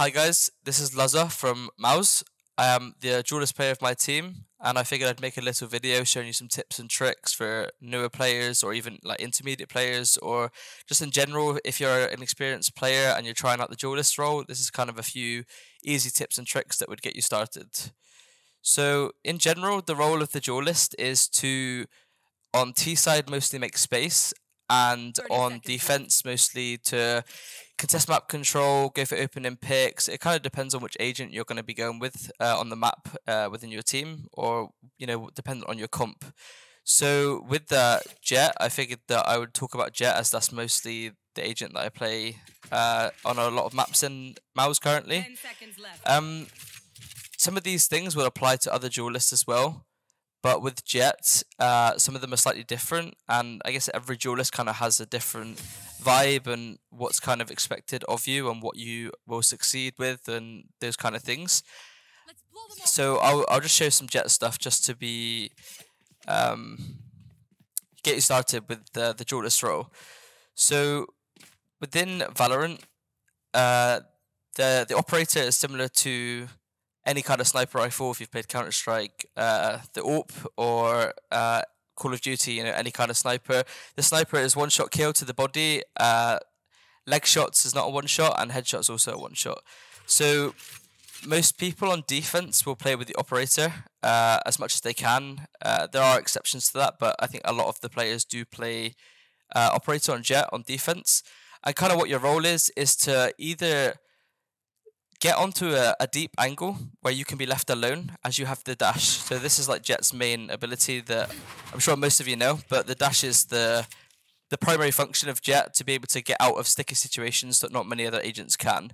Hi guys, this is Laza from MOUZ. I am the duelist player of my team, and I figured I'd make a little video showing you some tips and tricks for newer players or even like intermediate players, or just in general, if you're an experienced player and you're trying out the duelist role, this is kind of a few easy tips and tricks that would get you started. So, in general, the role of the duelist is to, on T side, mostly make space, and on defense, mostly to contest map control, go for opening picks. It kind of depends on which agent you're going to be going with uh, on the map uh, within your team, or you know, dependent on your comp. So with the Jett, I figured that I would talk about Jett as that's mostly the agent that I play uh, on a lot of maps in MOUZ currently. Um, some of these things will apply to other duelists as well, but with Jetts, uh, some of them are slightly different, and I guess every duelist kind of has a different vibe and what's kind of expected of you and what you will succeed with and those kind of things. So I'll I'll just show some Jett stuff just to be um, get you started with the the duelist role. So within Valorant, uh, the the operator is similar to any kind of sniper rifle if you've played Counter Strike, uh, the AWP or uh, Call of Duty, you know, any kind of sniper. The sniper is one shot kill to the body. Uh, leg shots is not a one shot, and headshots also a one shot. So most people on defense will play with the operator uh, as much as they can. Uh, there are exceptions to that, but I think a lot of the players do play uh, operator on Jett on defense. And kind of what your role is is to either get onto a, a deep angle where you can be left alone as you have the dash. So this is like Jett's main ability that I'm sure most of you know, but the dash is the the primary function of Jett to be able to get out of sticky situations that not many other agents can.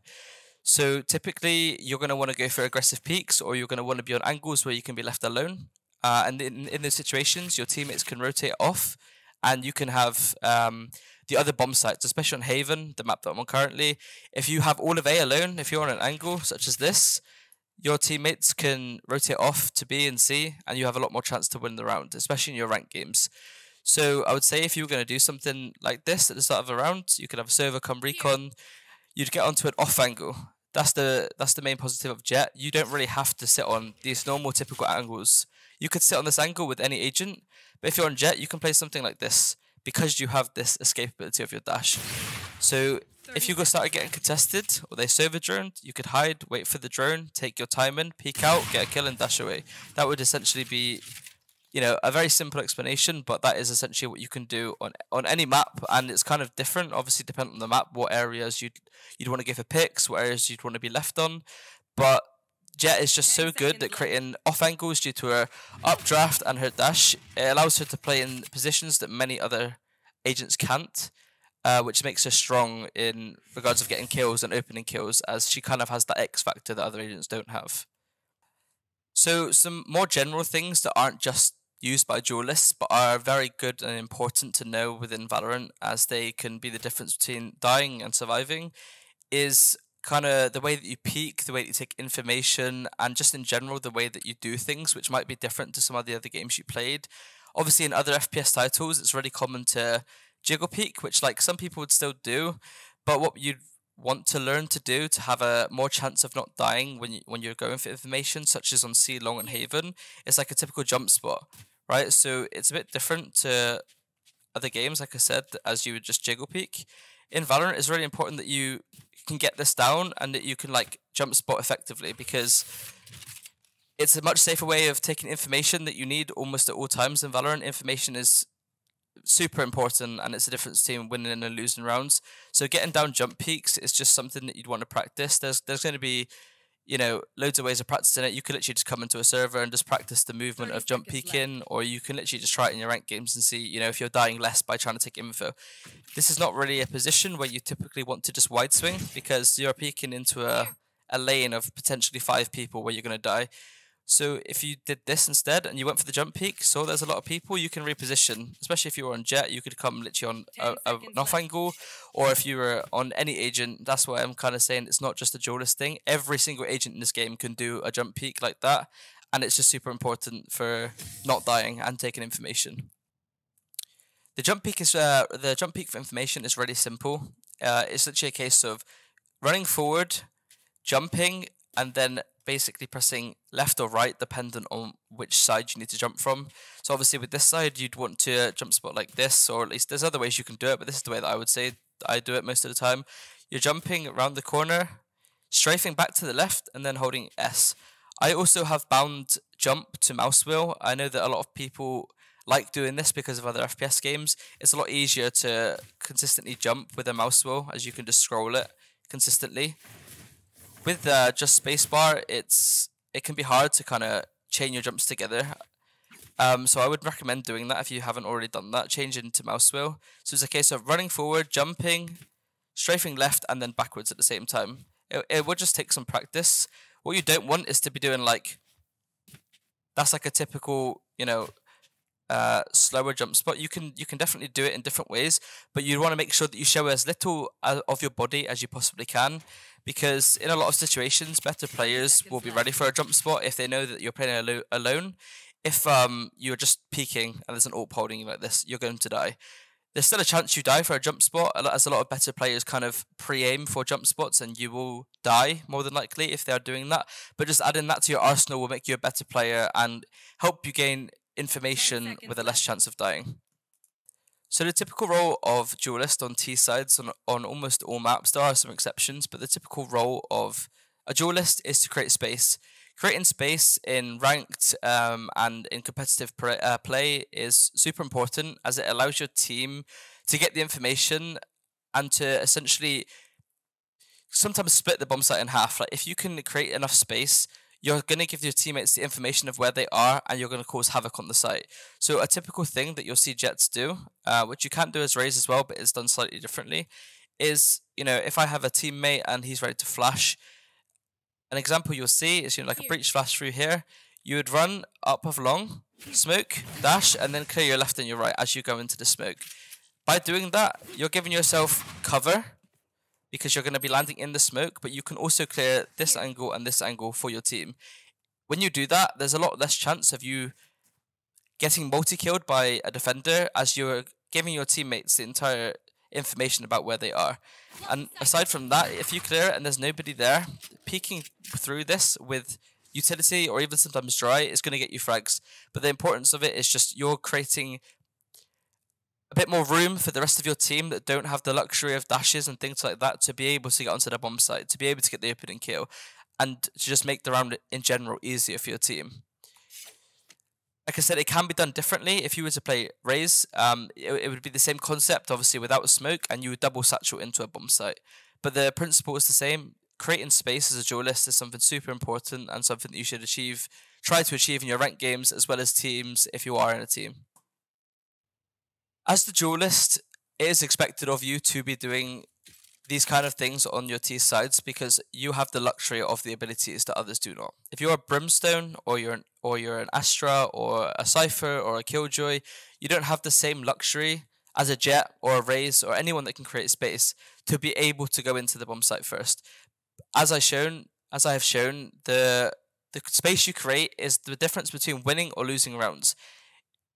So typically, you're going to want to go for aggressive peeks, or you're going to want to be on angles where you can be left alone. Uh, and in, in those situations, your teammates can rotate off, and you can have um, the other bomb sites, especially on Haven, the map that I'm on currently. If you have all of A alone, if you're on an angle such as this, your teammates can rotate off to B and C, and you have a lot more chance to win the round, especially in your rank games. So I would say if you were going to do something like this at the start of a round, you could have a Sova come recon, you'd get onto an off angle. That's the that's the main positive of Jett. You don't really have to sit on these normal typical angles. You could sit on this angle with any agent, but if you're on Jett, you can play something like this because you have this escapability of your dash. So if you go start getting contested or they Sova drone, you could hide, wait for the drone, take your time in, peek out, get a kill and dash away. That would essentially be you know, a very simple explanation, but that is essentially what you can do on on any map, and it's kind of different. Obviously, depending on the map, what areas you'd you'd want to give a picks, what areas you'd want to be left on. But Jett is just so good at creating off angles due to her updraft and her dash. It allows her to play in positions that many other agents can't, uh, which makes her strong in regards of getting kills and opening kills, as she kind of has that X factor that other agents don't have. So, some more general things that aren't just used by duelists but are very good and important to know within Valorant as they can be the difference between dying and surviving is kind of the way that you peek, the way that you take information, and just in general the way that you do things, which might be different to some of the other games you played. Obviously, in other FPS titles, it's really common to jiggle peek, which like some people would still do, but what you'd want to learn to do to have a more chance of not dying when you when you're going for information, such as on C Long and Haven, it's like a typical jump spot, right? So it's a bit different to other games, like I said, as you would just jiggle peek. In Valorant, it's really important that you can get this down and that you can like jump spot effectively because it's a much safer way of taking information that you need almost at all times in Valorant. Information is super important and it's a difference between winning and losing rounds. So getting down jump peeks is just something that you'd want to practice. There's there's going to be you know, loads of ways of practicing it. You could literally just come into a server and just practice the movement of jump peeking, or you can literally just try it in your rank games and see, you know, if you're dying less by trying to take info. This is not really a position where you typically want to just wide swing because you're peeking into a, a lane of potentially five people where you're going to die. So if you did this instead and you went for the jump peek, so there's a lot of people, you can reposition. Especially if you were on Jett, you could come literally on a, a, an off angle, or if you were on any agent. That's why I'm kind of saying it's not just a duelist thing. Every single agent in this game can do a jump peek like that, and it's just super important for not dying and taking information. The jump peek is uh, the jump peek for information is really simple. Uh, it's literally a case of running forward jumping and then basically pressing left or right dependent on which side you need to jump from. So obviously with this side you'd want to uh, jump spot like this or at least there's other ways you can do it but this is the way that I would say I do it most of the time. You're jumping around the corner, strafing back to the left and then holding S. I also have bound jump to mouse wheel. I know that a lot of people like doing this because of other FPS games. It's a lot easier to consistently jump with a mouse wheel as you can just scroll it consistently with uh, just spacebar, it's it can be hard to kind of chain your jumps together. Um, so I would recommend doing that if you haven't already done that. Change into mouse wheel. So it's a case of running forward, jumping, strafing left, and then backwards at the same time. It, it would just take some practice. What you don't want is to be doing like that's like a typical, you know, uh, slower jump spot. You can you can definitely do it in different ways, but you want to make sure that you show as little uh, of your body as you possibly can because in a lot of situations, better players will be ready for a jump spot if they know that you're playing alo- alone. If um you're just peeking and there's an AWP holding you like this, you're going to die. There's still a chance you die for a jump spot, as a lot of better players kind of pre-aim for jump spots, and you will die more than likely if they are doing that. But just adding that to your arsenal will make you a better player and help you gain information with a less chance of dying. So the typical role of duelist on T sides on, on almost all maps, there are some exceptions, but the typical role of a duelist is to create space. Creating space in ranked um, and in competitive pre- uh, play is super important as it allows your team to get the information and to essentially sometimes split the bomb site in half. Like if you can create enough space you're going to give your teammates the information of where they are and you're going to cause havoc on the site. So a typical thing that you'll see Jetts do, uh, which you can't do as Raze as well, but it's done slightly differently, is, you know, if I have a teammate and he's ready to flash, an example you'll see is, you know, like a breach flash through here, you would run up of long, smoke, dash, and then clear your left and your right as you go into the smoke. By doing that, you're giving yourself cover because you're going to be landing in the smoke, but you can also clear this angle and this angle for your team. When you do that, there's a lot less chance of you getting multi-killed by a defender as you're giving your teammates the entire information about where they are. And aside from that, if you clear it and there's nobody there, peeking through this with utility or even sometimes dry is going to get you frags. But the importance of it is just you're creating a bit more room for the rest of your team that don't have the luxury of dashes and things like that to be able to get onto the bomb site, to be able to get the opening kill, and to just make the round in general easier for your team. Like I said, it can be done differently. If you were to play Raze, um, it, it would be the same concept, obviously without smoke, and you would double satchel into a bomb site. But the principle is the same. Creating space as a duelist is something super important and something that you should achieve, try to achieve in your ranked games as well as teams if you are in a team. As the duelist, it is expected of you to be doing these kind of things on your T sides because you have the luxury of the abilities that others do not. If you're a Brimstone or you're an, or you're an Astra or a Cypher or a Killjoy, you don't have the same luxury as a Jett or a Raze or anyone that can create space to be able to go into the bomb site first. As I shown, as I have shown, the the space you create is the difference between winning or losing rounds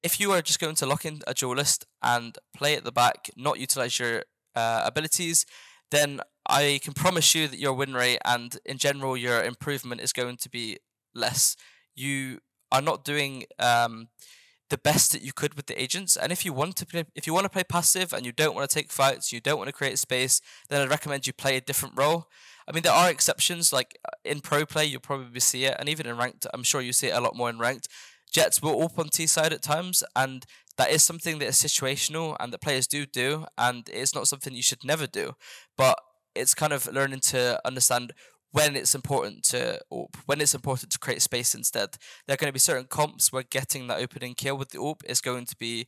if you are just going to lock in a duelist and play at the back, not utilize your uh, abilities, then I can promise you that your win rate and in general your improvement is going to be less. You are not doing um, the best that you could with the agents. And if you want to play, if you want to play passive and you don't want to take fights, you don't want to create space, then I'd recommend you play a different role. I mean, there are exceptions. Like uh, in pro play, you'll probably see it, and even in ranked, I'm sure you see it a lot more in ranked. Jetts will up on T side at times, and that is something that is situational and that players do do, and it's not something you should never do. But it's kind of learning to understand when it's important to when it's important to create space instead. There are going to be certain comps where getting that opening kill with the AWP is going to be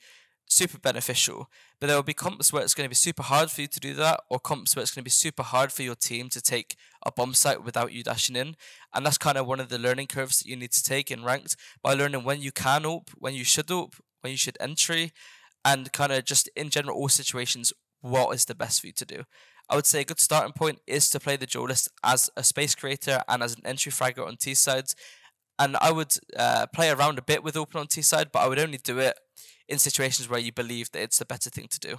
super beneficial. But there will be comps where it's going to be super hard for you to do that, or comps where it's going to be super hard for your team to take a bomb site without you dashing in. And that's kind of one of the learning curves that you need to take in ranked by learning when you can AWP, when you should AWP, when you should entry, and kind of just in general all situations, what is the best for you to do. I would say a good starting point is to play the duelist as a space creator and as an entry fragger on T sides. And I would uh, play around a bit with open on T side, but I would only do it in situations where you believe that it's the better thing to do.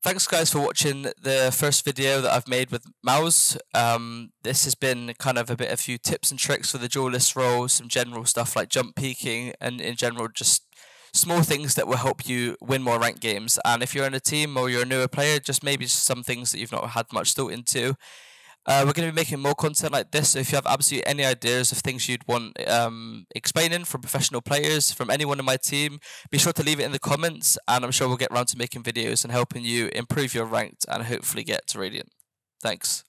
Thanks, guys, for watching the first video that I've made with MOUZ. Um, this has been kind of a bit of a few tips and tricks for the duelist role, some general stuff like jump peeking, and in general, just small things that will help you win more ranked games. And if you're in a team or you're a newer player, just maybe some things that you've not had much thought into. Uh, we're going to be making more content like this. So if you have absolutely any ideas of things you'd want um, explaining from professional players, from anyone in my team, be sure to leave it in the comments. And I'm sure we'll get around to making videos and helping you improve your ranked and hopefully get to Radiant. Thanks.